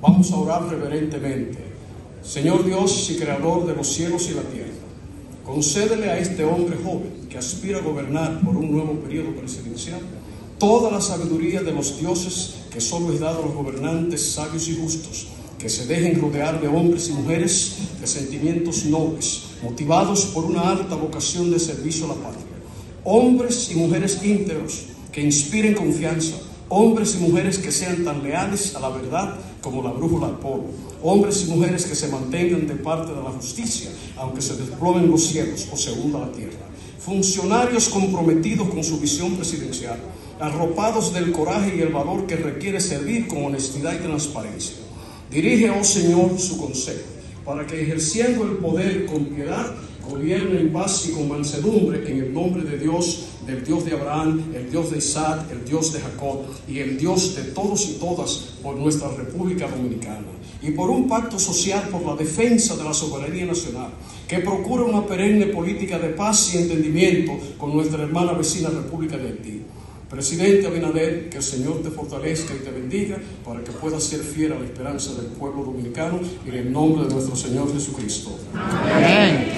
Vamos a orar reverentemente. Señor Dios y Creador de los cielos y la tierra, concédele a este hombre joven que aspira a gobernar por un nuevo periodo presidencial toda la sabiduría de los dioses que solo es dado a los gobernantes sabios y justos, que se dejen rodear de hombres y mujeres de sentimientos nobles, motivados por una alta vocación de servicio a la patria. Hombres y mujeres íntegros que inspiren confianza, hombres y mujeres que sean tan leales a la verdad como la brújula al polo, hombres y mujeres que se mantengan de parte de la justicia, aunque se desplomen los cielos o se hunda la tierra, funcionarios comprometidos con su visión presidencial, arropados del coraje y el valor que requiere servir con honestidad y transparencia. Dirige, oh Señor, su consejo, para que ejerciendo el poder con piedad, gobierne en paz y con mansedumbre en el nombre de Dios, del Dios de Abraham, el Dios de Isaac, el Dios de Jacob y el Dios de todos y todas por nuestra República Dominicana. Y por un pacto social por la defensa de la soberanía nacional, que procura una perenne política de paz y entendimiento con nuestra hermana vecina República de Haití. Presidente Abinader, que el Señor te fortalezca y te bendiga para que puedas ser fiel a la esperanza del pueblo dominicano en el nombre de nuestro Señor Jesucristo. Amén.